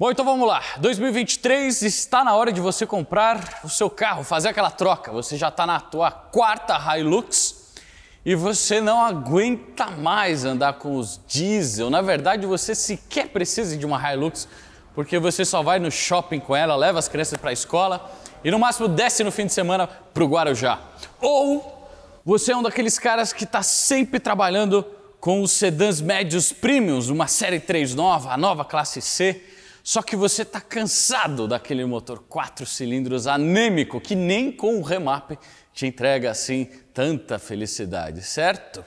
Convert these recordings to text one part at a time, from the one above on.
Bom, então vamos lá. 2023 está na hora de você comprar o seu carro, fazer aquela troca. Você já está na tua quarta Hilux e você não aguenta mais andar com os diesel. Na verdade, você sequer precisa de uma Hilux porque você só vai no shopping com ela, leva as crianças para a escola e no máximo desce no fim de semana para o Guarujá. Ou você é um daqueles caras que está sempre trabalhando com os sedãs médios premiums, uma série 3 nova, a nova classe C só que você está cansado daquele motor quatro cilindros anêmico que nem com o remap te entrega assim tanta felicidade, certo?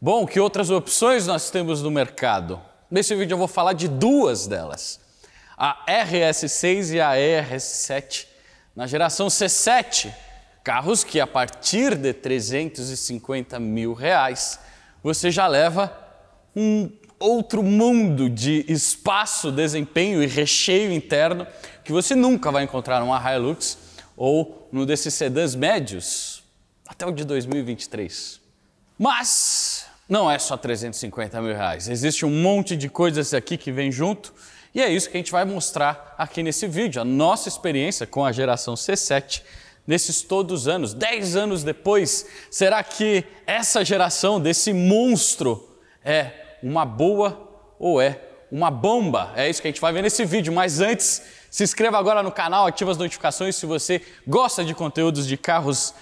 Bom, que outras opções nós temos no mercado? Nesse vídeo eu vou falar de duas delas. A RS6 e a ERS7 na geração C7, carros que a partir de 350 mil reais você já leva um outro mundo de espaço, desempenho e recheio interno que você nunca vai encontrar numa Hilux ou no desses sedãs médios até o de 2023. Mas não é só 350 mil reais, existe um monte de coisas aqui que vem junto e é isso que a gente vai mostrar aqui nesse vídeo, a nossa experiência com a geração C7 nesses todos os anos, 10 anos depois, será que essa geração desse monstro é uma boa ou é uma bomba? É isso que a gente vai ver nesse vídeo, mas antes, se inscreva agora no canal, ative as notificações se você gosta de conteúdos de carros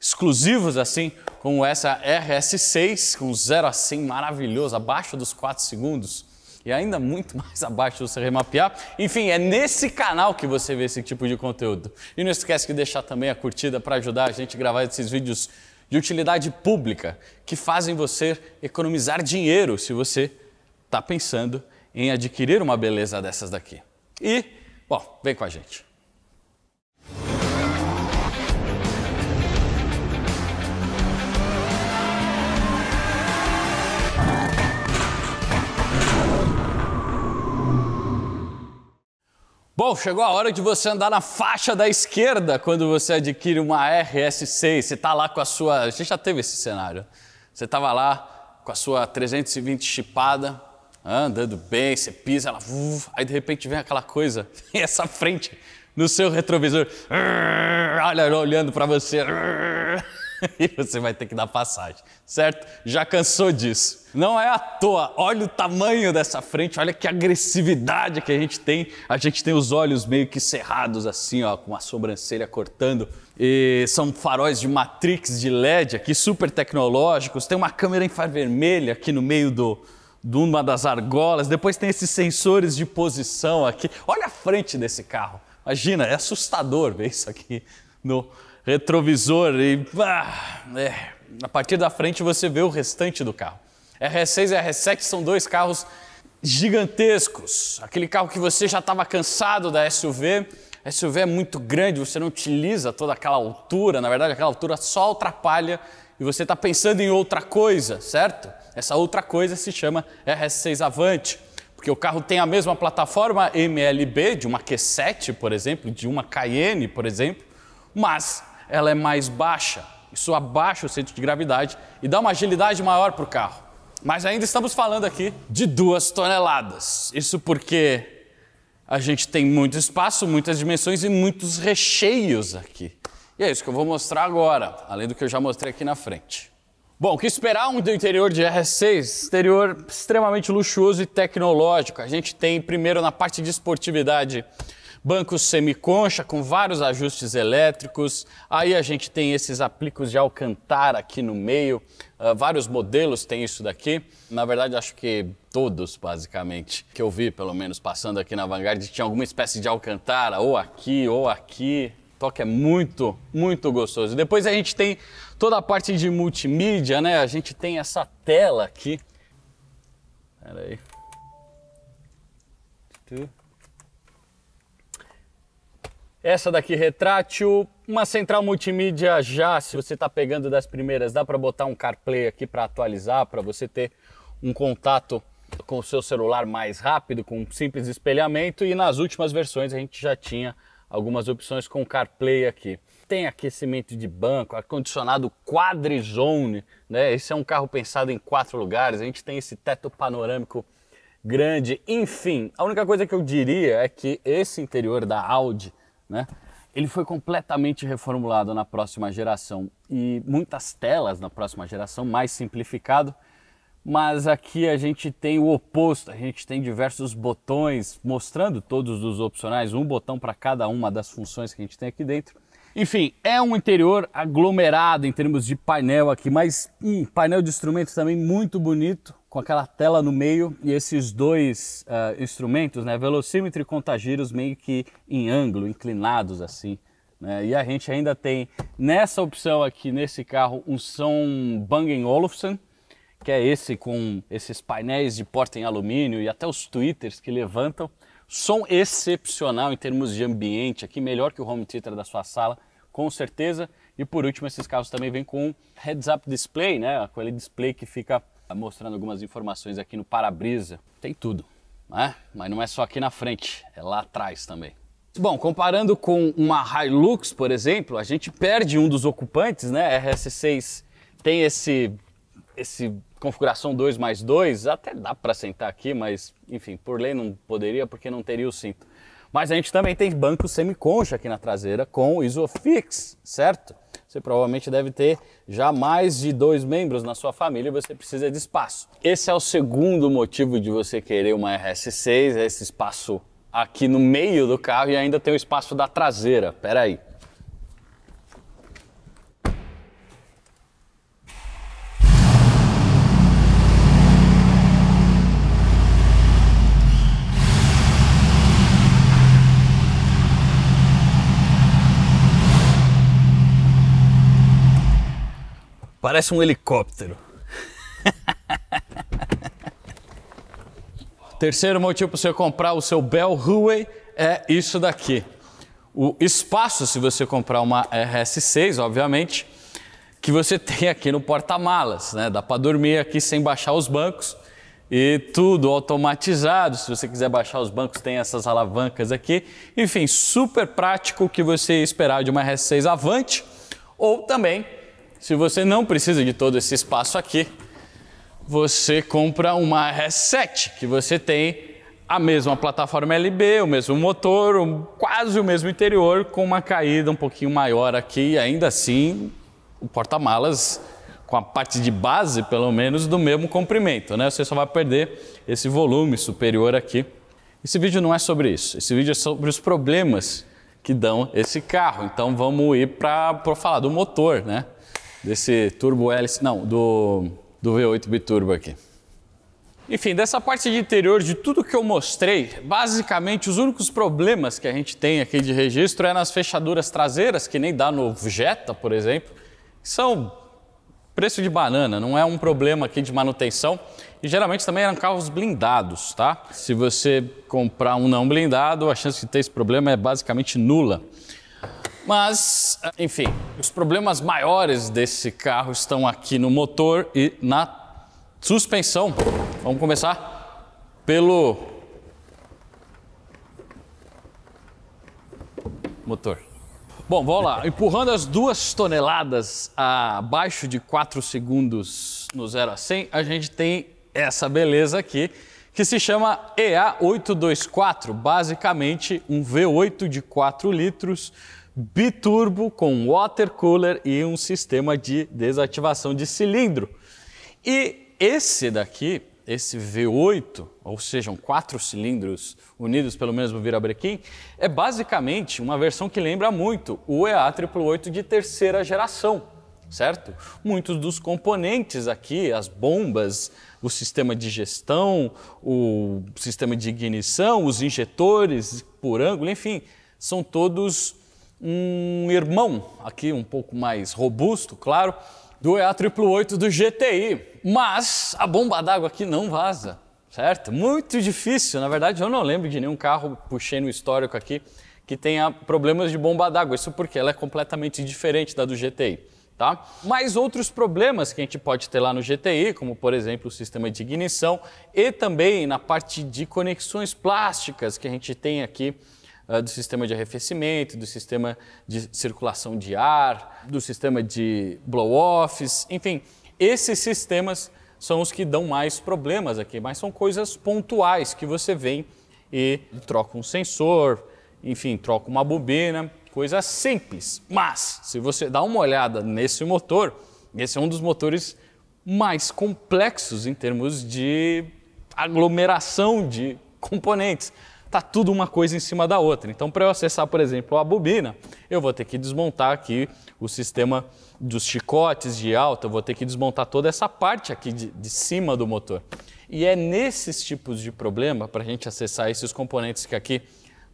exclusivos assim, como essa RS6 com 0 a 100 maravilhoso, abaixo dos 4 segundos e ainda muito mais abaixo do você remapear. Enfim, é nesse canal que você vê esse tipo de conteúdo. E não esquece de deixar também a curtida para ajudar a gente a gravar esses vídeos de utilidade pública que fazem você economizar dinheiro se você está pensando em adquirir uma beleza dessas daqui. E, bom, vem com a gente. Bom, chegou a hora de você andar na faixa da esquerda quando você adquire uma RS6. Você está lá com a sua. A gente já teve esse cenário. Você estava lá com a sua 320 chipada, andando bem, você pisa, ela. Aí de repente vem aquela coisa, e essa frente no seu retrovisor, olha, olhando para você. e você vai ter que dar passagem, certo? Já cansou disso. Não é à toa, olha o tamanho dessa frente, olha que agressividade que a gente tem. A gente tem os olhos meio que cerrados assim, ó, com a sobrancelha cortando. E são faróis de matrix de LED aqui, super tecnológicos. Tem uma câmera infravermelha aqui no meio do, de uma das argolas. Depois tem esses sensores de posição aqui. Olha a frente desse carro. Imagina, é assustador ver isso aqui no retrovisor e ah, é, a partir da frente você vê o restante do carro. RS6 e RS7 são dois carros gigantescos. Aquele carro que você já estava cansado da SUV. A SUV é muito grande, você não utiliza toda aquela altura, na verdade aquela altura só atrapalha e você está pensando em outra coisa, certo? Essa outra coisa se chama RS6 Avante, porque o carro tem a mesma plataforma MLB de uma Q7, por exemplo, de uma Cayenne, por exemplo, mas ela é mais baixa. Isso abaixa o centro de gravidade e dá uma agilidade maior para o carro. Mas ainda estamos falando aqui de duas toneladas. Isso porque a gente tem muito espaço, muitas dimensões e muitos recheios aqui. E é isso que eu vou mostrar agora, além do que eu já mostrei aqui na frente. Bom, o que esperar um do interior de RS6? Exterior extremamente luxuoso e tecnológico. A gente tem, primeiro, na parte de esportividade, bancos semiconcha com vários ajustes elétricos. Aí a gente tem esses aplicos de alcantara aqui no meio. Uh, vários modelos têm isso daqui. Na verdade, acho que todos, basicamente, que eu vi, pelo menos, passando aqui na Vanguard, tinha alguma espécie de alcantara, ou aqui, ou aqui. O toque é muito, muito gostoso. Depois a gente tem toda a parte de multimídia, né? A gente tem essa tela aqui. Pera aí. Essa daqui retrátil, uma central multimídia já, se você está pegando das primeiras, dá para botar um CarPlay aqui para atualizar, para você ter um contato com o seu celular mais rápido, com um simples espelhamento e nas últimas versões a gente já tinha algumas opções com CarPlay aqui. Tem aquecimento de banco, ar-condicionado quadrizone, né? Esse é um carro pensado em quatro lugares, a gente tem esse teto panorâmico grande, enfim. A única coisa que eu diria é que esse interior da Audi, né, ele foi completamente reformulado na próxima geração e muitas telas na próxima geração, mais simplificado. Mas aqui a gente tem o oposto, a gente tem diversos botões mostrando todos os opcionais, um botão para cada uma das funções que a gente tem aqui dentro. Enfim, é um interior aglomerado em termos de painel aqui, mas um painel de instrumentos também muito bonito, com aquela tela no meio e esses dois uh, instrumentos, né, velocímetro e contagiros meio que em ângulo, inclinados assim. Né? E a gente ainda tem nessa opção aqui, nesse carro, um som Bang Olufsen, que é esse com esses painéis de porta em alumínio e até os tweeters que levantam. Som excepcional em termos de ambiente, aqui melhor que o home theater da sua sala, com certeza. E por último, esses carros também vêm com heads-up display, né? Aquele display que fica mostrando algumas informações aqui no para-brisa. Tem tudo, né? Mas não é só aqui na frente, é lá atrás também. Bom, comparando com uma Hilux, por exemplo, a gente perde um dos ocupantes, né? A RS6 tem esse, esse configuração 2 mais 2, até dá para sentar aqui, mas enfim, por lei não poderia porque não teria o cinto. Mas a gente também tem banco semi-concha aqui na traseira com Isofix, certo? Você provavelmente deve ter já mais de dois membros na sua família e você precisa de espaço. Esse é o segundo motivo de você querer uma RS6, é esse espaço aqui no meio do carro e ainda tem o espaço da traseira. Pera aí. Parece um helicóptero. Terceiro motivo para você comprar o seu Bell Huey é isso daqui. O espaço, se você comprar uma RS6, obviamente, que você tem aqui no porta-malas, né? Dá para dormir aqui sem baixar os bancos e tudo automatizado. Se você quiser baixar os bancos, tem essas alavancas aqui. Enfim, super prático que você esperar de uma RS6 Avante ou também se você não precisa de todo esse espaço aqui, você compra uma RS7, que você tem a mesma plataforma LB, o mesmo motor, quase o mesmo interior, com uma caída um pouquinho maior aqui, e ainda assim o porta-malas com a parte de base, pelo menos, do mesmo comprimento, né? Você só vai perder esse volume superior aqui. Esse vídeo não é sobre isso, esse vídeo é sobre os problemas que dão esse carro. Então vamos ir para falar do motor, né? Desse turbo hélice, não, do, do V8 biturbo aqui. Enfim, dessa parte de interior, de tudo que eu mostrei, basicamente os únicos problemas que a gente tem aqui de registro é nas fechaduras traseiras, que nem dá no Jetta, por exemplo, que são preço de banana, não é um problema aqui de manutenção. E geralmente também eram carros blindados, tá? Se você comprar um não blindado, a chance de ter esse problema é basicamente nula. Mas, enfim, os problemas maiores desse carro estão aqui no motor e na suspensão. Vamos começar pelo motor. Bom, vamos lá. Empurrando as duas toneladas abaixo de 4 segundos no 0 a 100, a gente tem essa beleza aqui, que se chama EA824, basicamente um V8 de 4 litros biturbo com water cooler e um sistema de desativação de cilindro. E esse daqui, esse V8, ou sejam, quatro cilindros unidos pelo mesmo virabrequim, é basicamente uma versão que lembra muito o EA888 de terceira geração, certo? Muitos dos componentes aqui, as bombas, o sistema de gestão, o sistema de ignição, os injetores por ângulo, enfim, são todos um irmão aqui um pouco mais robusto, claro, do EA888 do GTI. Mas a bomba d'água aqui não vaza, certo? Muito difícil, na verdade eu não lembro de nenhum carro, puxei no histórico aqui, que tenha problemas de bomba d'água. Isso porque ela é completamente diferente da do GTI. Tá? Mas outros problemas que a gente pode ter lá no GTI, como por exemplo o sistema de ignição e também na parte de conexões plásticas que a gente tem aqui do sistema de arrefecimento, do sistema de circulação de ar, do sistema de blow-offs, enfim, esses sistemas são os que dão mais problemas aqui, mas são coisas pontuais que você vem e troca um sensor, enfim, troca uma bobina, coisa simples. Mas, se você dá uma olhada nesse motor, esse é um dos motores mais complexos em termos de aglomeração de componentes. Tá tudo uma coisa em cima da outra. Então, para eu acessar, por exemplo, a bobina, eu vou ter que desmontar aqui o sistema dos chicotes de alta, eu vou ter que desmontar toda essa parte aqui de, de cima do motor. E é nesses tipos de problema, para a gente acessar esses componentes que aqui,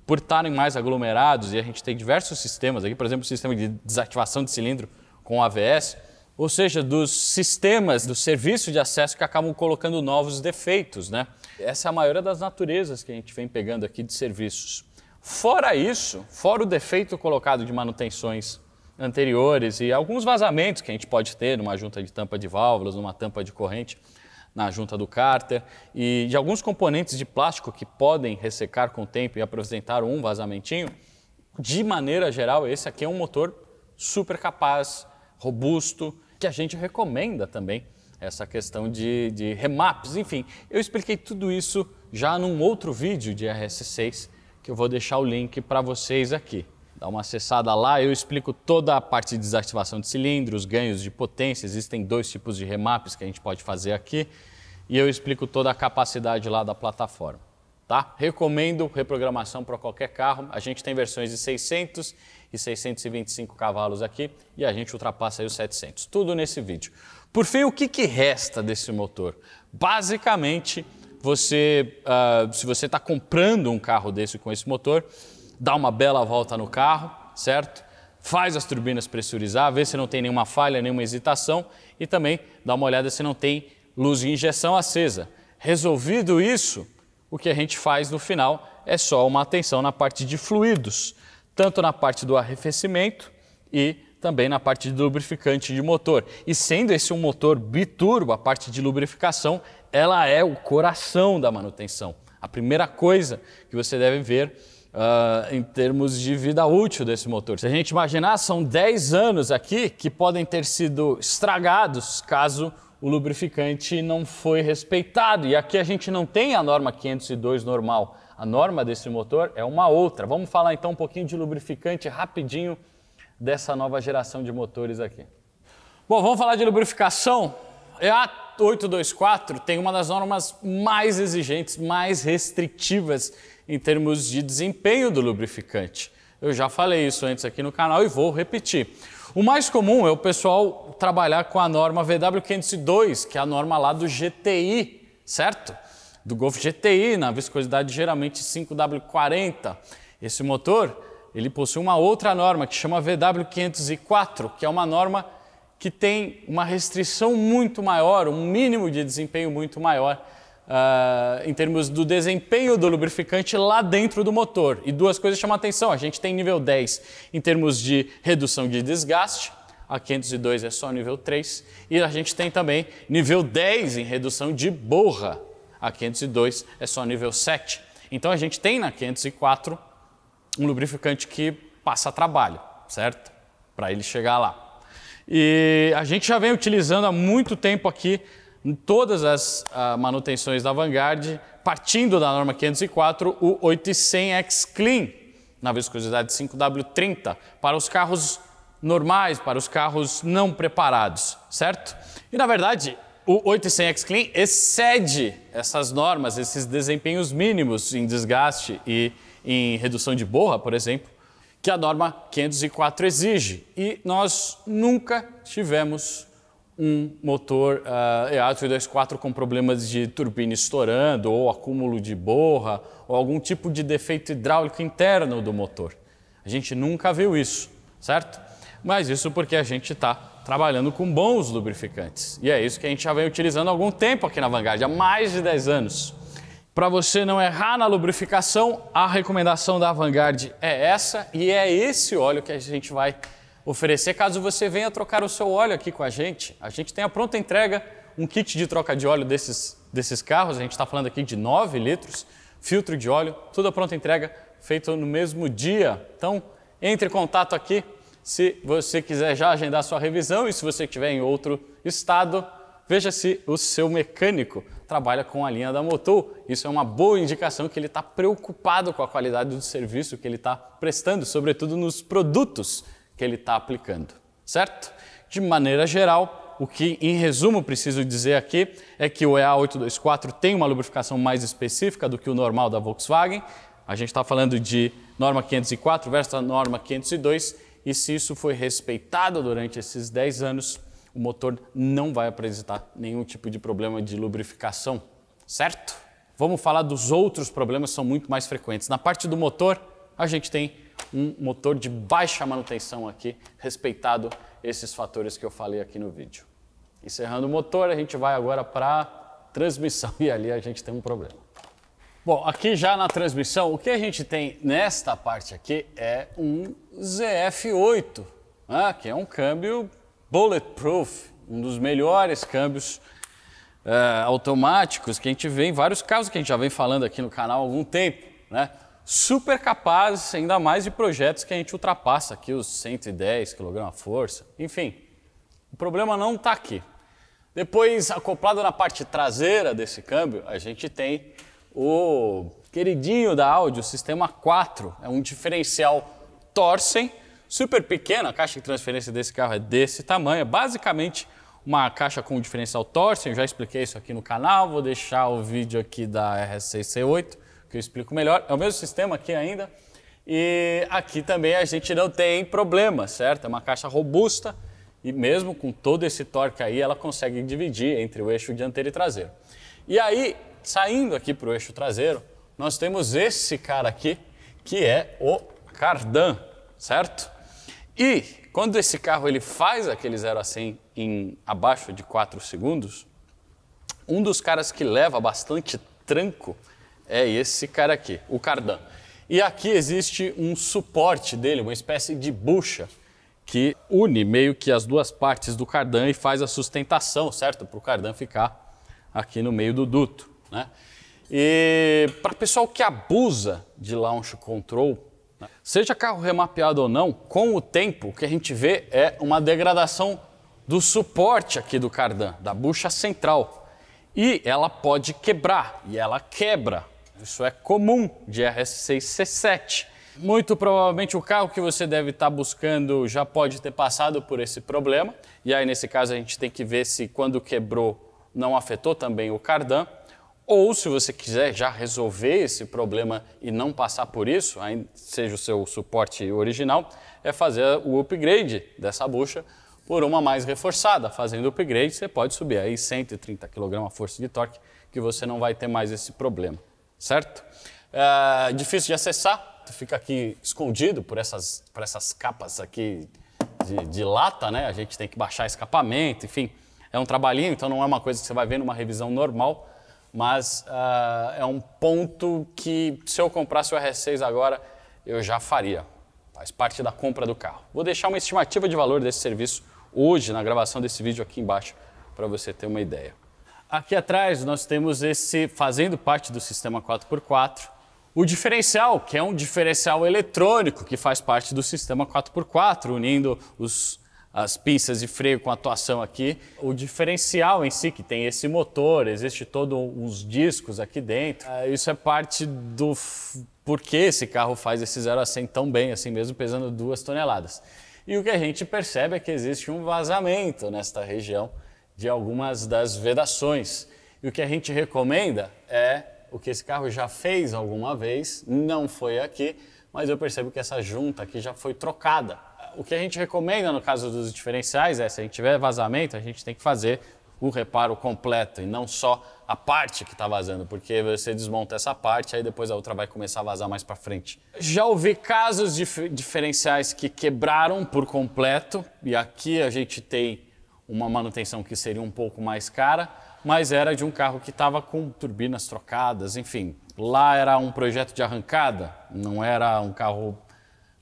por estarem mais aglomerados, e a gente tem diversos sistemas aqui, por exemplo, o sistema de desativação de cilindro com AVS, ou seja, dos sistemas do serviço de acesso que acabam colocando novos defeitos, né? Essa é a maioria das naturezas que a gente vem pegando aqui de serviços. Fora isso, fora o defeito colocado de manutenções anteriores e alguns vazamentos que a gente pode ter numa junta de tampa de válvulas, numa tampa de corrente, na junta do cárter e de alguns componentes de plástico que podem ressecar com o tempo e apresentar um vazamentinho, de maneira geral, esse aqui é um motor super capaz, robusto, que a gente recomenda também essa questão de, de remaps. Enfim, eu expliquei tudo isso já num outro vídeo de RS6 que eu vou deixar o link para vocês aqui. Dá uma acessada lá, eu explico toda a parte de desativação de cilindros, ganhos de potência, existem dois tipos de remaps que a gente pode fazer aqui e eu explico toda a capacidade lá da plataforma. Tá? Recomendo reprogramação para qualquer carro. A gente tem versões de 600 e 625 cavalos aqui e a gente ultrapassa os 700. Tudo nesse vídeo. Por fim, o que, que resta desse motor? Basicamente, você, uh, se você está comprando um carro desse com esse motor, dá uma bela volta no carro, certo? Faz as turbinas pressurizar, vê se não tem nenhuma falha, nenhuma hesitação e também dá uma olhada se não tem luz de injeção acesa. Resolvido isso, o que a gente faz no final é só uma atenção na parte de fluidos, tanto na parte do arrefecimento e também na parte de lubrificante de motor. E sendo esse um motor biturbo, a parte de lubrificação, ela é o coração da manutenção. A primeira coisa que você deve ver uh, em termos de vida útil desse motor. Se a gente imaginar, são 10 anos aqui que podem ter sido estragados caso o lubrificante não foi respeitado. E aqui a gente não tem a norma 502 normal. A norma desse motor é uma outra. Vamos falar então um pouquinho de lubrificante rapidinho dessa nova geração de motores aqui. Bom, vamos falar de lubrificação. A 824 tem uma das normas mais exigentes, mais restritivas em termos de desempenho do lubrificante. Eu já falei isso antes aqui no canal e vou repetir. O mais comum é o pessoal trabalhar com a norma VW502, que é a norma lá do GTI, certo? Do Golf GTI, na viscosidade geralmente 5W40. Esse motor, ele possui uma outra norma que chama VW504, que é uma norma que tem uma restrição muito maior, um mínimo de desempenho muito maior uh, em termos do desempenho do lubrificante lá dentro do motor. E duas coisas chamam a atenção: a gente tem nível 10 em termos de redução de desgaste, a 502 é só nível 3, e a gente tem também nível 10 em redução de borra, a 502 é só nível 7. Então a gente tem na 504 um lubrificante que passa trabalho, certo? Para ele chegar lá. E a gente já vem utilizando há muito tempo aqui todas as uh, manutenções da Vanguard, partindo da norma 504, o 800X Clean, na viscosidade 5W30, para os carros normais, para os carros não preparados, certo? E na verdade, o 800X Clean excede essas normas, esses desempenhos mínimos em desgaste e em redução de borra, por exemplo, que a norma 504 exige. E nós nunca tivemos um motor uh, EA324 com problemas de turbina estourando ou acúmulo de borra ou algum tipo de defeito hidráulico interno do motor. A gente nunca viu isso, certo? Mas isso porque a gente está trabalhando com bons lubrificantes. E é isso que a gente já vem utilizando há algum tempo aqui na Vanguard, há mais de 10 anos. Para você não errar na lubrificação, a recomendação da Vanguard é essa e é esse óleo que a gente vai oferecer caso você venha trocar o seu óleo aqui com a gente. A gente tem a pronta entrega, um kit de troca de óleo desses, desses carros, a gente está falando aqui de 9 litros, filtro de óleo, tudo a pronta entrega, feito no mesmo dia. Então, entre em contato aqui se você quiser já agendar sua revisão e se você estiver em outro estado, veja se o seu mecânico trabalha com a linha da Motul. Isso é uma boa indicação que ele está preocupado com a qualidade do serviço que ele está prestando, sobretudo nos produtos que ele está aplicando, certo? De maneira geral, o que em resumo preciso dizer aqui é que o EA824 tem uma lubrificação mais específica do que o normal da Volkswagen. A gente está falando de norma 504 versus a norma 502 e se isso foi respeitado durante esses 10 anos, o motor não vai apresentar nenhum tipo de problema de lubrificação, certo? Vamos falar dos outros problemas que são muito mais frequentes. Na parte do motor, a gente tem um motor de baixa manutenção aqui, respeitado esses fatores que eu falei aqui no vídeo. Encerrando o motor, a gente vai agora para a transmissão e ali a gente tem um problema. Bom, aqui já na transmissão, o que a gente tem nesta parte aqui é um ZF8, né, que é um câmbio Bulletproof, um dos melhores câmbios uh, automáticos que a gente vê em vários casos que a gente já vem falando aqui no canal há algum tempo, né? Super capaz, ainda mais de projetos que a gente ultrapassa aqui os 110 kgf, enfim. O problema não está aqui. Depois, acoplado na parte traseira desse câmbio, a gente tem o queridinho da Audi, o sistema 4, é um diferencial Torsen, super pequena, a caixa de transferência desse carro é desse tamanho, é basicamente uma caixa com diferencial Torsen, já expliquei isso aqui no canal, vou deixar o vídeo aqui da RS6C8, que eu explico melhor, é o mesmo sistema aqui ainda, e aqui também a gente não tem problema, certo? É uma caixa robusta e mesmo com todo esse torque aí, ela consegue dividir entre o eixo dianteiro e traseiro. E aí, saindo aqui para o eixo traseiro, nós temos esse cara aqui, que é o Cardan, certo? E quando esse carro ele faz aquele 0 a 100 em abaixo de 4 segundos, um dos caras que leva bastante tranco é esse cara aqui, o cardan. E aqui existe um suporte dele, uma espécie de bucha que une meio que as duas partes do cardan e faz a sustentação, certo? Para o cardan ficar aqui no meio do duto, né? E para pessoal que abusa de launch control, Seja carro remapeado ou não, com o tempo o que a gente vê é uma degradação do suporte aqui do cardan, da bucha central. E ela pode quebrar, e ela quebra. Isso é comum de RS6 C7. Muito provavelmente o carro que você deve estar buscando já pode ter passado por esse problema. E aí, nesse caso, a gente tem que ver se quando quebrou não afetou também o cardan. Ou, se você quiser já resolver esse problema e não passar por isso, seja o seu suporte original, é fazer o upgrade dessa bucha por uma mais reforçada. Fazendo o upgrade, você pode subir aí 130 kg força de torque, que você não vai ter mais esse problema, certo? É difícil de acessar, fica aqui escondido por essas, por essas capas aqui de, de lata, né? A gente tem que baixar escapamento, enfim, é um trabalhinho, então não é uma coisa que você vai ver numa revisão normal, mas uh, é um ponto que se eu comprasse o RS6 agora, eu já faria. Faz parte da compra do carro. Vou deixar uma estimativa de valor desse serviço hoje na gravação desse vídeo aqui embaixo para você ter uma ideia. Aqui atrás nós temos esse, fazendo parte do sistema 4x4, o diferencial, que é um diferencial eletrônico que faz parte do sistema 4x4, unindo os as pinças de freio com atuação aqui. O diferencial em si, que tem esse motor, existe todos uns discos aqui dentro. Uh, isso é parte do porquê esse carro faz esse 0 a 100 tão bem, assim mesmo pesando duas toneladas. E o que a gente percebe é que existe um vazamento nesta região de algumas das vedações. E o que a gente recomenda é o que esse carro já fez alguma vez, não foi aqui, mas eu percebo que essa junta aqui já foi trocada o que a gente recomenda no caso dos diferenciais é, se a gente tiver vazamento, a gente tem que fazer o reparo completo e não só a parte que está vazando, porque você desmonta essa parte, aí depois a outra vai começar a vazar mais para frente. Já ouvi casos de diferenciais que quebraram por completo, e aqui a gente tem uma manutenção que seria um pouco mais cara, mas era de um carro que estava com turbinas trocadas, enfim. Lá era um projeto de arrancada, não era um carro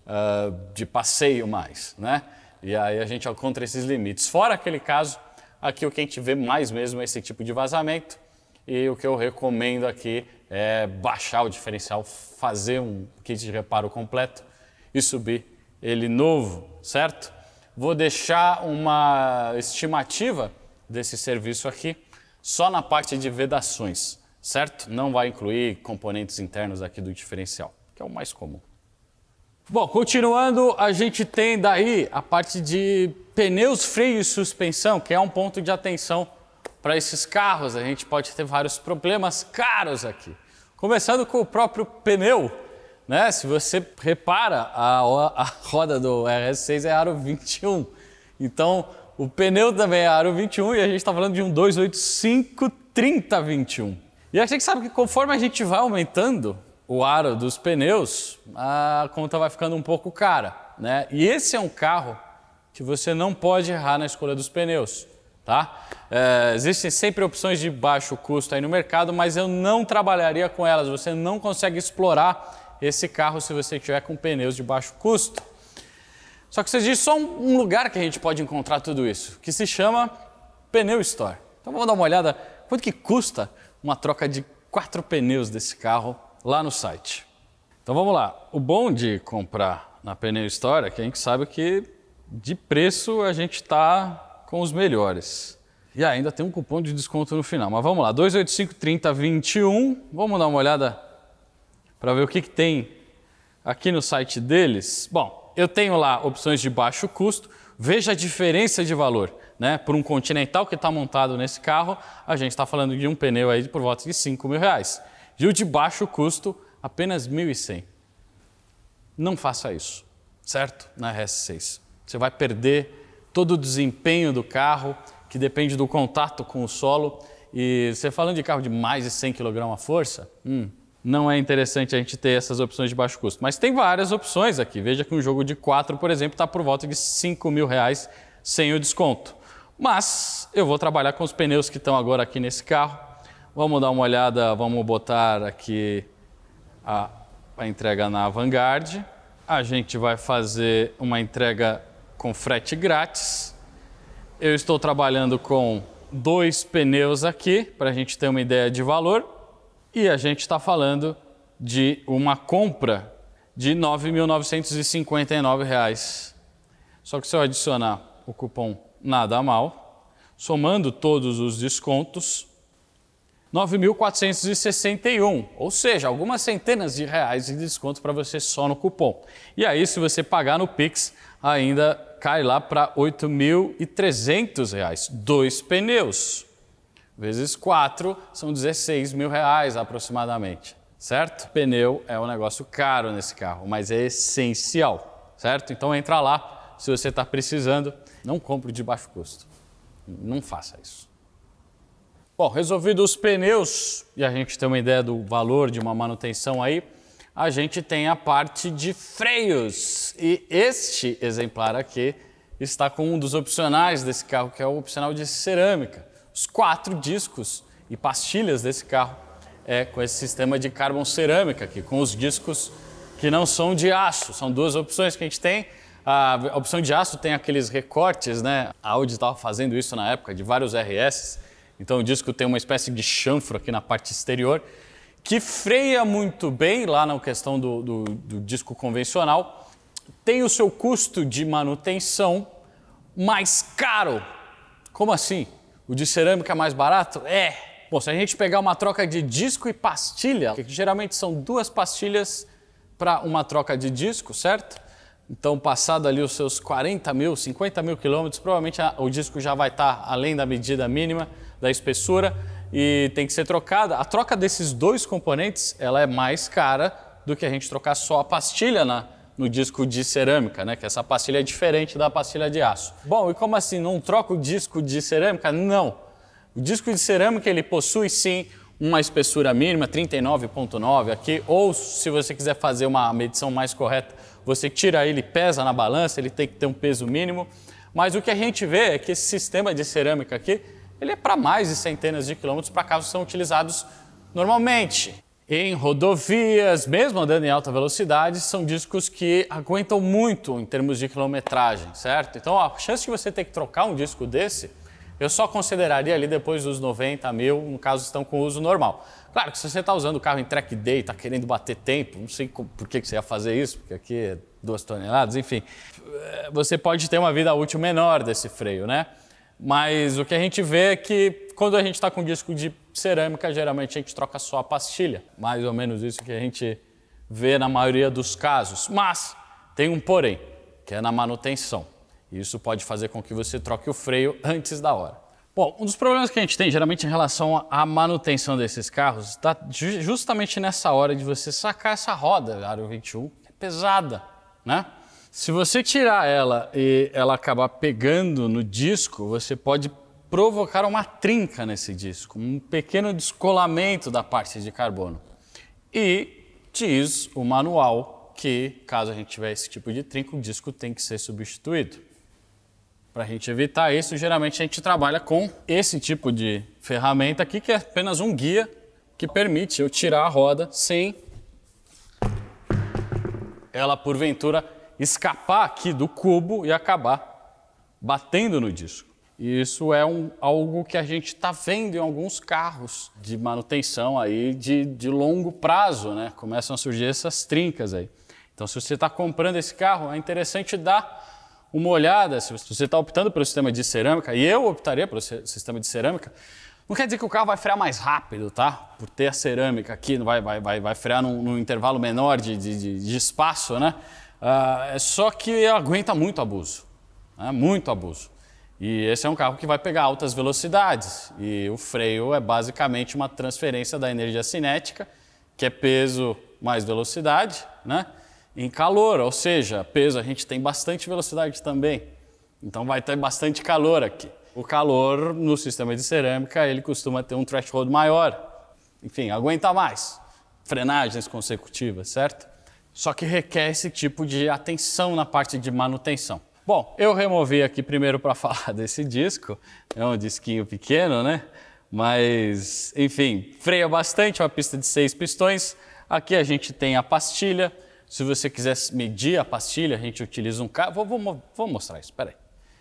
uh, de passeio mais, né? E aí a gente encontra esses limites. Fora aquele caso, aqui o que a gente vê mais mesmo é esse tipo de vazamento. E o que eu recomendo aqui é baixar o diferencial, fazer um kit de reparo completo e subir ele novo, certo? Vou deixar uma estimativa desse serviço aqui, só na parte de vedações, certo? Não vai incluir componentes internos aqui do diferencial, que é o mais comum. Bom, continuando, a gente tem daí a parte de pneus, freio e suspensão, que é um ponto de atenção para esses carros. A gente pode ter vários problemas caros aqui. Começando com o próprio pneu, né? Se você repara, a, a roda do RS6 é aro 21. Então, o pneu também é aro 21 e a gente está falando de um 285 3021. E a gente sabe que conforme a gente vai aumentando o aro dos pneus, a conta vai ficando um pouco cara, né? E esse é um carro que você não pode errar na escolha dos pneus, tá? É, existem sempre opções de baixo custo aí no mercado, mas eu não trabalharia com elas. Você não consegue explorar esse carro se você tiver com pneus de baixo custo. Só que existe só um lugar que a gente pode encontrar tudo isso, que se chama Pneu Store. Então vamos dar uma olhada quanto que custa uma troca de quatro pneus desse carro lá no site. Então vamos lá. O bom de comprar na Pneu Store é que a gente sabe que de preço a gente está com os melhores. E ainda tem um cupom de desconto no final. Mas vamos lá, 285 30 21. Vamos dar uma olhada para ver o que, que tem aqui no site deles. Bom, eu tenho lá opções de baixo custo. Veja a diferença de valor. Né? Por um Continental que está montado nesse carro, a gente está falando de um pneu aí por volta de 5 mil reais. E o de baixo custo, apenas 1.100. Não faça isso, certo? Na RS6. Você vai perder todo o desempenho do carro, que depende do contato com o solo. E você falando de carro de mais de 100 kg a força, hum, não é interessante a gente ter essas opções de baixo custo. Mas tem várias opções aqui. Veja que um jogo de 4, por exemplo, está por volta de 5 mil reais sem o desconto. Mas eu vou trabalhar com os pneus que estão agora aqui nesse carro Vamos dar uma olhada, vamos botar aqui a, a entrega na Vanguard. A gente vai fazer uma entrega com frete grátis. Eu estou trabalhando com dois pneus aqui, para a gente ter uma ideia de valor. E a gente está falando de uma compra de R$ 9.959. Só que se eu adicionar o cupom Nada Mal, somando todos os descontos, 9.461, ou seja, algumas centenas de reais de desconto para você só no cupom. E aí, se você pagar no Pix, ainda cai lá para R$ 8.300, dois pneus. Vezes 4 são 16 mil reais aproximadamente, certo? Pneu é um negócio caro nesse carro, mas é essencial, certo? Então entra lá, se você está precisando, não compre de baixo custo. Não faça isso. Bom, resolvido os pneus e a gente tem uma ideia do valor de uma manutenção aí, a gente tem a parte de freios. E este exemplar aqui está com um dos opcionais desse carro, que é o opcional de cerâmica. Os quatro discos e pastilhas desse carro é com esse sistema de carbon cerâmica aqui, com os discos que não são de aço. São duas opções que a gente tem. A opção de aço tem aqueles recortes, né? A Audi estava fazendo isso na época, de vários RS então o disco tem uma espécie de chanfro aqui na parte exterior que freia muito bem lá na questão do, do, do disco convencional. Tem o seu custo de manutenção mais caro. Como assim? O de cerâmica é mais barato? É. Bom, se a gente pegar uma troca de disco e pastilha, que geralmente são duas pastilhas para uma troca de disco, certo? Então, passado ali os seus 40 mil, 50 mil quilômetros, provavelmente o disco já vai estar tá além da medida mínima da espessura e tem que ser trocada. A troca desses dois componentes ela é mais cara do que a gente trocar só a pastilha na, no disco de cerâmica, né? Que essa pastilha é diferente da pastilha de aço. Bom, e como assim? Não troca o disco de cerâmica? Não. O disco de cerâmica ele possui sim uma espessura mínima, 39,9 aqui, ou se você quiser fazer uma medição mais correta, você tira ele, pesa na balança, ele tem que ter um peso mínimo. Mas o que a gente vê é que esse sistema de cerâmica aqui, ele é para mais de centenas de quilômetros para carros que são utilizados normalmente. Em rodovias, mesmo andando em alta velocidade, são discos que aguentam muito em termos de quilometragem, certo? Então a chance de você ter que trocar um disco desse, eu só consideraria ali depois dos 90 mil, no caso estão com uso normal. Claro que se você está usando o carro em track day, está querendo bater tempo, não sei por que você ia fazer isso, porque aqui é duas toneladas, enfim, você pode ter uma vida útil menor desse freio, né? Mas o que a gente vê é que quando a gente está com disco de cerâmica, geralmente a gente troca só a pastilha. Mais ou menos isso que a gente vê na maioria dos casos. Mas tem um porém, que é na manutenção. Isso pode fazer com que você troque o freio antes da hora. Bom, um dos problemas que a gente tem geralmente em relação à manutenção desses carros está justamente nessa hora de você sacar essa roda Aro 21, que é pesada, né? Se você tirar ela e ela acabar pegando no disco, você pode provocar uma trinca nesse disco, um pequeno descolamento da parte de carbono. E diz o manual que, caso a gente tiver esse tipo de trinca, o disco tem que ser substituído. Para a gente evitar isso, geralmente a gente trabalha com esse tipo de ferramenta aqui, que é apenas um guia que permite eu tirar a roda sem ela, porventura, escapar aqui do cubo e acabar batendo no disco. Isso é um, algo que a gente está vendo em alguns carros de manutenção aí de, de longo prazo, né? Começam a surgir essas trincas aí. Então, se você está comprando esse carro, é interessante dar uma olhada, se você está optando pelo sistema de cerâmica, e eu optaria pelo sistema de cerâmica, não quer dizer que o carro vai frear mais rápido, tá? Por ter a cerâmica aqui, vai, vai, vai, vai frear num, num intervalo menor de, de, de espaço, né? Uh, é só que aguenta muito abuso, né? muito abuso. E esse é um carro que vai pegar altas velocidades. E o freio é basicamente uma transferência da energia cinética, que é peso mais velocidade, né? em calor, ou seja, peso a gente tem bastante velocidade também. Então vai ter bastante calor aqui. O calor no sistema de cerâmica, ele costuma ter um threshold maior. Enfim, aguenta mais. Frenagens consecutivas, certo? Só que requer esse tipo de atenção na parte de manutenção. Bom, eu removi aqui primeiro para falar desse disco. É um disquinho pequeno, né? Mas, enfim, freia bastante, uma pista de seis pistões. Aqui a gente tem a pastilha, se você quiser medir a pastilha, a gente utiliza um... Vou, vou, vou mostrar isso, peraí.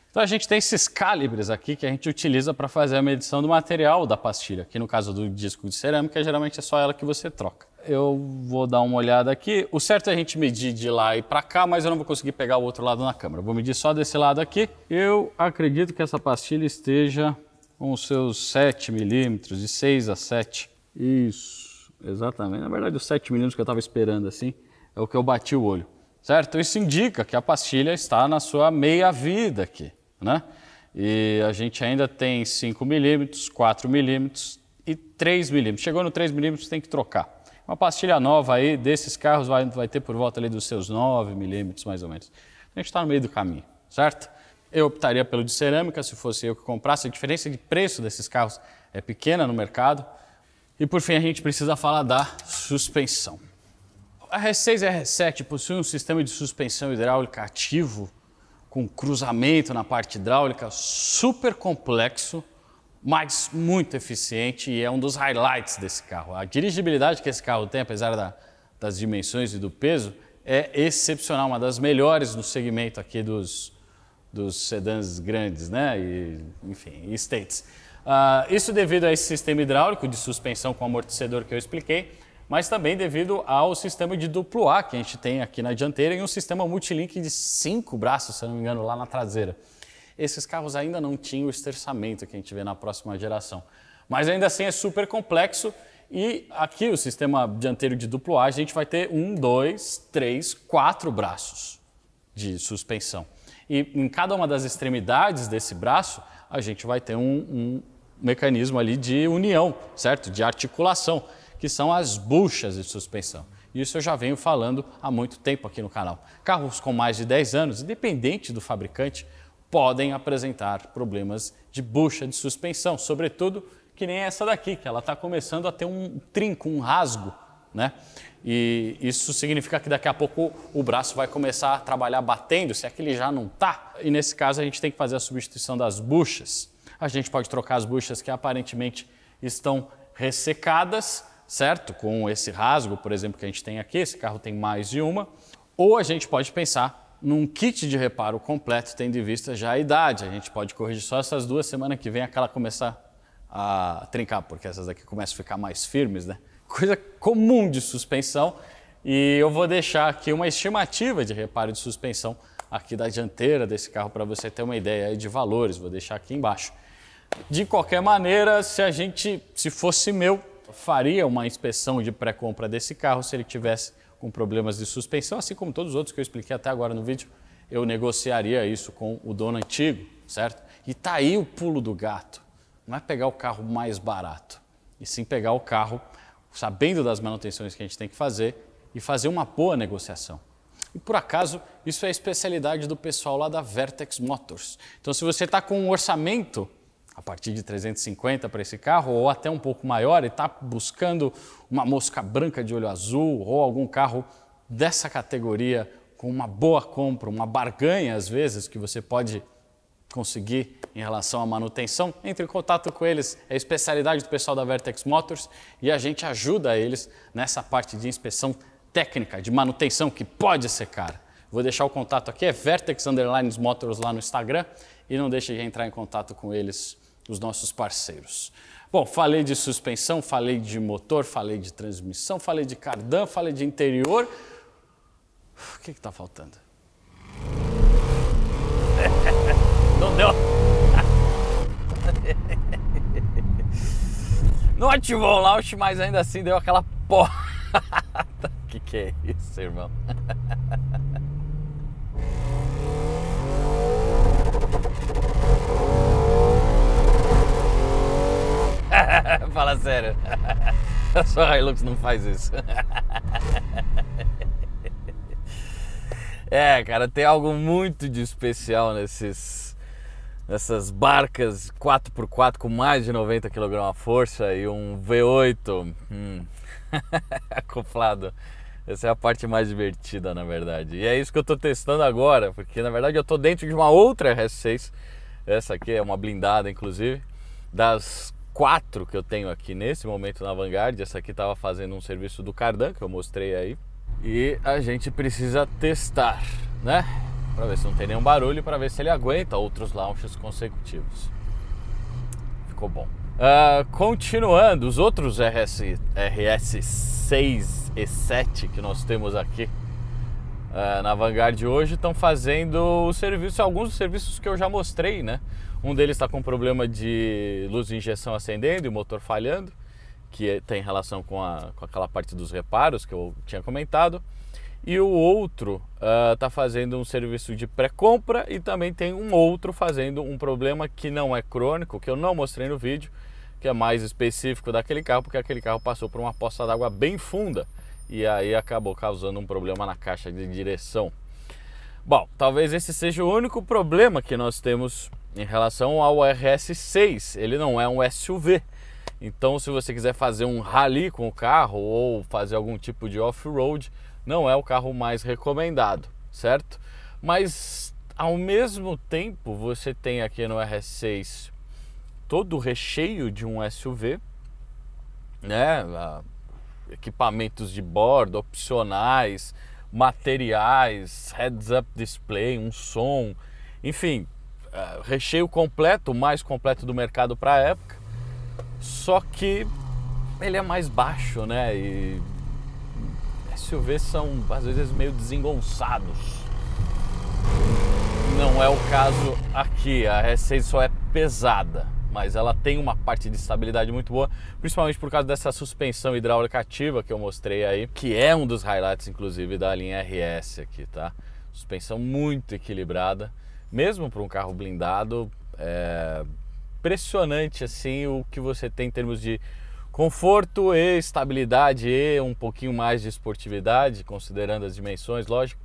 Então a gente tem esses calibres aqui que a gente utiliza para fazer a medição do material da pastilha. Aqui no caso do disco de cerâmica, geralmente é só ela que você troca. Eu vou dar uma olhada aqui. O certo é a gente medir de lá e para cá, mas eu não vou conseguir pegar o outro lado na câmera. Vou medir só desse lado aqui. Eu acredito que essa pastilha esteja com os seus 7 milímetros, de 6 a 7. Isso, exatamente. Na verdade, os 7 milímetros que eu estava esperando assim é o que eu bati o olho, certo? Isso indica que a pastilha está na sua meia-vida aqui, né? E a gente ainda tem 5 milímetros, 4 milímetros e 3 milímetros. Chegou no 3 milímetros, tem que trocar. Uma pastilha nova aí desses carros vai, vai ter por volta ali dos seus 9 milímetros, mais ou menos. A gente está no meio do caminho, certo? Eu optaria pelo de cerâmica, se fosse eu que comprasse. A diferença de preço desses carros é pequena no mercado. E por fim, a gente precisa falar da suspensão. A R6 e a R7 possuem um sistema de suspensão hidráulica ativo, com cruzamento na parte hidráulica, super complexo, mas muito eficiente e é um dos highlights desse carro. A dirigibilidade que esse carro tem, apesar da, das dimensões e do peso, é excepcional, uma das melhores no segmento aqui dos, dos sedãs grandes, né? E, enfim, estates. Uh, isso devido a esse sistema hidráulico de suspensão com amortecedor que eu expliquei, mas também devido ao sistema de duplo A que a gente tem aqui na dianteira e um sistema multilink de cinco braços, se não me engano, lá na traseira. Esses carros ainda não tinham o esterçamento que a gente vê na próxima geração. Mas ainda assim é super complexo e aqui o sistema dianteiro de duplo A a gente vai ter um, dois, três, quatro braços de suspensão. E em cada uma das extremidades desse braço a gente vai ter um, um mecanismo ali de união, certo? De articulação que são as buchas de suspensão. Isso eu já venho falando há muito tempo aqui no canal. Carros com mais de 10 anos, independente do fabricante, podem apresentar problemas de bucha de suspensão, sobretudo que nem essa daqui, que ela está começando a ter um trinco, um rasgo, né? E isso significa que daqui a pouco o braço vai começar a trabalhar batendo, se é que ele já não está. E nesse caso a gente tem que fazer a substituição das buchas. A gente pode trocar as buchas que aparentemente estão ressecadas certo? Com esse rasgo, por exemplo, que a gente tem aqui, esse carro tem mais de uma. Ou a gente pode pensar num kit de reparo completo, tendo em vista já a idade. A gente pode corrigir só essas duas semanas que vem aquela começar a trincar, porque essas aqui começam a ficar mais firmes, né? Coisa comum de suspensão. E eu vou deixar aqui uma estimativa de reparo de suspensão aqui da dianteira desse carro para você ter uma ideia de valores, vou deixar aqui embaixo. De qualquer maneira, se a gente, se fosse meu, faria uma inspeção de pré-compra desse carro se ele tivesse com problemas de suspensão, assim como todos os outros que eu expliquei até agora no vídeo, eu negociaria isso com o dono antigo, certo? E tá aí o pulo do gato. Não é pegar o carro mais barato, e sim pegar o carro sabendo das manutenções que a gente tem que fazer e fazer uma boa negociação. E por acaso, isso é a especialidade do pessoal lá da Vertex Motors. Então, se você está com um orçamento a partir de 350 para esse carro ou até um pouco maior e está buscando uma mosca branca de olho azul ou algum carro dessa categoria com uma boa compra, uma barganha às vezes que você pode conseguir em relação à manutenção, entre em contato com eles, é a especialidade do pessoal da Vertex Motors e a gente ajuda eles nessa parte de inspeção técnica, de manutenção que pode ser cara. Vou deixar o contato aqui, é Vertex Underlines Motors lá no Instagram e não deixe de entrar em contato com eles, os nossos parceiros. Bom, falei de suspensão, falei de motor, falei de transmissão, falei de cardan, falei de interior. O que está faltando? Não deu. Não ativou o launch, mas ainda assim deu aquela porra. que que é isso, irmão? Sério. A sua Hilux não faz isso. É, cara, tem algo muito de especial nesses nessas barcas 4x4 com mais de 90 kg força e um V8 hum, acoplado. Essa é a parte mais divertida, na verdade. E é isso que eu estou testando agora, porque na verdade eu estou dentro de uma outra RS6. Essa aqui é uma blindada, inclusive, das quatro que eu tenho aqui nesse momento na Vanguard. Essa aqui estava fazendo um serviço do Cardan, que eu mostrei aí. E a gente precisa testar, né? para ver se não tem nenhum barulho, para ver se ele aguenta outros launches consecutivos. Ficou bom. Uh, continuando, os outros RS, RS6 e 7 que nós temos aqui uh, na Vanguard hoje estão fazendo o serviço, alguns dos serviços que eu já mostrei, né? Um deles está com problema de luz de injeção acendendo e o motor falhando, que tem relação com, a, com aquela parte dos reparos que eu tinha comentado e o outro está ah, uh, fazendo um serviço de pré-compra e também tem um outro fazendo um problema que não é crônico, que eu não mostrei no vídeo, que é mais específico daquele carro, porque aquele carro passou por uma poça d'água bem funda e aí acabou causando um problema na caixa de direção. Bom, talvez esse seja o único problema que nós temos em relação ao RS6. Ele não é um SUV. Então, se você quiser fazer um rally com o carro ou fazer algum tipo de off-road, não é o carro mais recomendado, certo? Mas ao mesmo tempo você tem aqui no RS6 todo o recheio de um SUV, né? Equipamentos de bordo opcionais, materiais, heads-up display, um som, enfim, é, recheio completo, o mais completo do mercado para a época. Só que ele é mais baixo, né? E SUVs são às vezes meio desengonçados. Não é o caso aqui. A R6 só é pesada, mas ela tem uma parte de estabilidade muito boa, principalmente por causa dessa suspensão hidráulica ativa que eu mostrei aí, que é um dos highlights inclusive da linha RS aqui, tá? Suspensão muito equilibrada, mesmo para um carro blindado, é impressionante assim o que você tem em termos de Conforto e estabilidade e um pouquinho mais de esportividade, considerando as dimensões, lógico,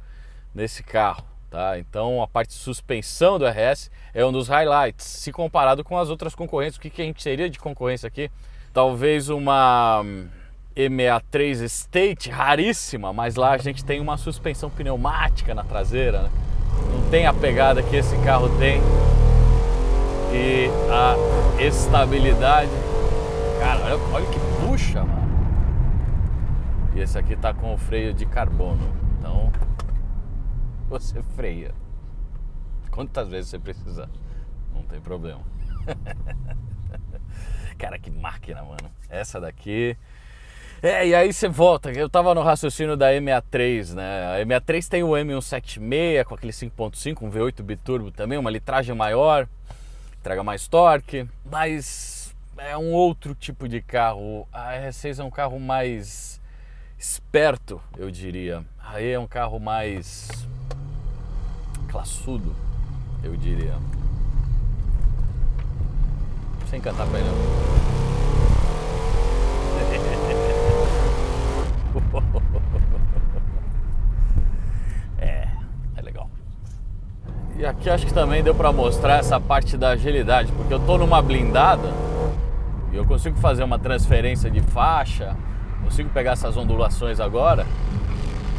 nesse carro. Tá? Então a parte de suspensão do RS é um dos highlights. Se comparado com as outras concorrentes, o que, que a gente seria de concorrência aqui? Talvez uma E63 State raríssima, mas lá a gente tem uma suspensão pneumática na traseira, né? Não tem a pegada que esse carro tem e a estabilidade Cara, olha, olha que puxa, mano. E esse aqui tá com o freio de carbono. Então, você freia. Quantas vezes você precisar. Não tem problema. Cara, que máquina, mano. Essa daqui. É, e aí você volta. Eu tava no raciocínio da E63, né? A E63 tem o M176 com aquele 5.5, um V8 biturbo também, uma litragem maior, entrega mais torque, mas é um outro tipo de carro. A R6 é um carro mais esperto, eu diria. A E é um carro mais classudo, eu diria. Sem cantar pra ele. É, é legal. E aqui acho que também deu para mostrar essa parte da agilidade, porque eu tô numa blindada e eu consigo fazer uma transferência de faixa, consigo pegar essas ondulações agora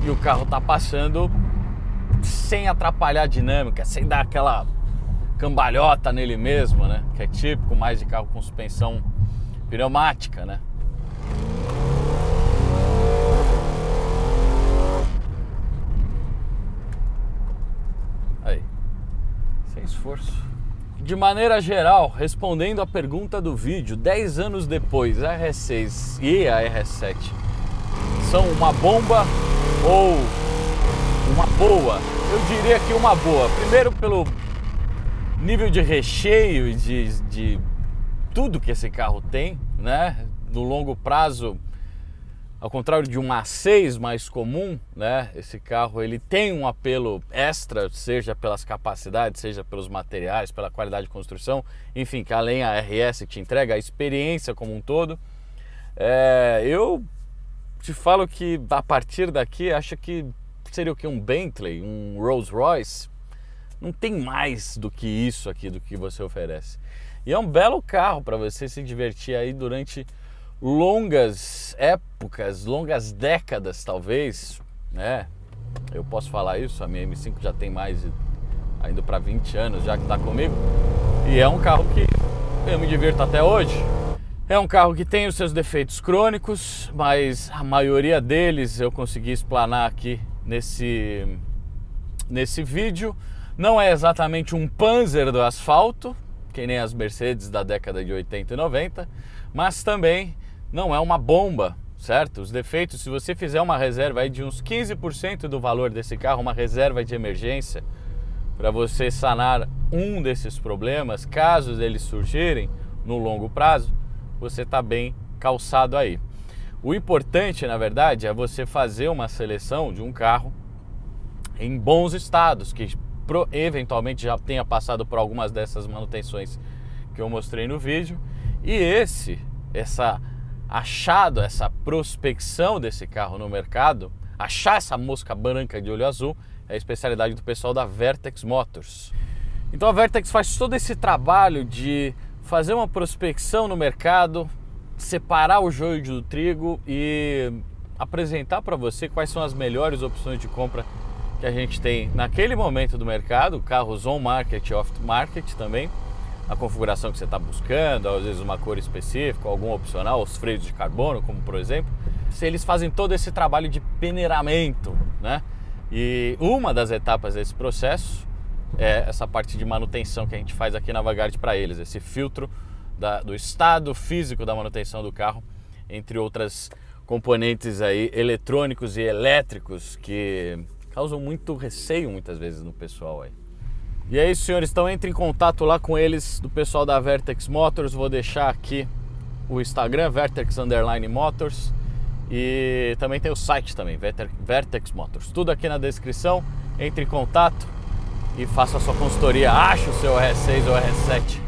e o carro tá passando sem atrapalhar a dinâmica, sem dar aquela cambalhota nele mesmo, né? Que é típico mais de carro com suspensão pneumática, né? Esforço. De maneira geral, respondendo a pergunta do vídeo, 10 anos depois, a R6 e a R7 são uma bomba ou uma boa? Eu diria que uma boa. Primeiro pelo nível de recheio de, de tudo que esse carro tem, né? No longo prazo, ao contrário de um A6 mais comum, né? Esse carro ele tem um apelo extra, seja pelas capacidades, seja pelos materiais, pela qualidade de construção, enfim, que além a RS te entrega a experiência como um todo. É, eu te falo que a partir daqui acho que seria o que um Bentley, um Rolls Royce, não tem mais do que isso aqui do que você oferece. E é um belo carro para você se divertir aí durante longas épocas, longas décadas talvez, né? Eu posso falar isso, a minha M5 já tem mais indo para 20 anos já que está comigo. E é um carro que eu me divirto até hoje. É um carro que tem os seus defeitos crônicos, mas a maioria deles eu consegui explanar aqui nesse nesse vídeo. Não é exatamente um Panzer do asfalto, que nem as Mercedes da década de 80 e 90, mas também não é uma bomba, certo? Os defeitos, se você fizer uma reserva aí de uns 15% do valor desse carro, uma reserva de emergência, para você sanar um desses problemas, caso eles surgirem no longo prazo, você está bem calçado aí. O importante, na verdade, é você fazer uma seleção de um carro em bons estados, que eventualmente já tenha passado por algumas dessas manutenções que eu mostrei no vídeo. E esse, essa achado essa prospecção desse carro no mercado, achar essa mosca branca de olho azul, é a especialidade do pessoal da Vertex Motors. Então a Vertex faz todo esse trabalho de fazer uma prospecção no mercado, separar o joio do trigo e apresentar para você quais são as melhores opções de compra que a gente tem naquele momento do mercado, carros on market, off market também a configuração que você está buscando, às vezes uma cor específica, algum opcional, os freios de carbono, como por exemplo. Se eles fazem todo esse trabalho de peneiramento, né? E uma das etapas desse processo é essa parte de manutenção que a gente faz aqui na Vanguard para eles, esse filtro da, do estado físico da manutenção do carro, entre outras componentes aí eletrônicos e elétricos que causam muito receio muitas vezes no pessoal aí. E é isso, senhores. Então entre em contato lá com eles, do pessoal da Vertex Motors. Vou deixar aqui o Instagram, Vertex Underline Motors. E também tem o site também, Vertex Motors. Tudo aqui na descrição. Entre em contato e faça a sua consultoria. Ache o seu RS6 ou RS7.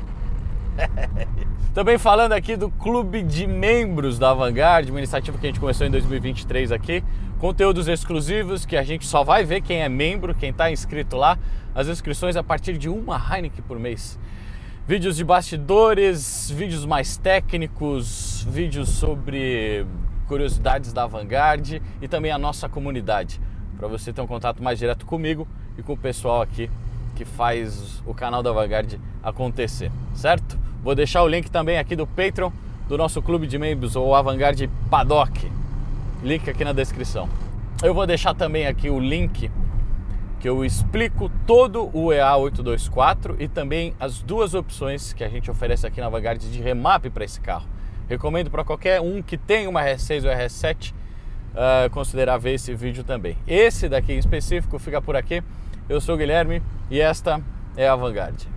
Também falando aqui do clube de membros da Vanguard, uma iniciativa que a gente começou em 2023 aqui. Conteúdos exclusivos que a gente só vai ver quem é membro, quem está inscrito lá. As inscrições a partir de uma Heineken por mês. Vídeos de bastidores, vídeos mais técnicos, vídeos sobre curiosidades da Vanguard e também a nossa comunidade, para você ter um contato mais direto comigo e com o pessoal aqui que faz o canal da Vanguard acontecer, certo? Vou deixar o link também aqui do Patreon do nosso clube de membros, ou Avantgarde Paddock. Link aqui na descrição. Eu vou deixar também aqui o link que eu explico todo o EA824 e também as duas opções que a gente oferece aqui na Vanguard de remap para esse carro. Recomendo para qualquer um que tem uma RS6 ou RS7 uh, considerar ver esse vídeo também. Esse daqui em específico fica por aqui. Eu sou o Guilherme e esta é a Vanguard.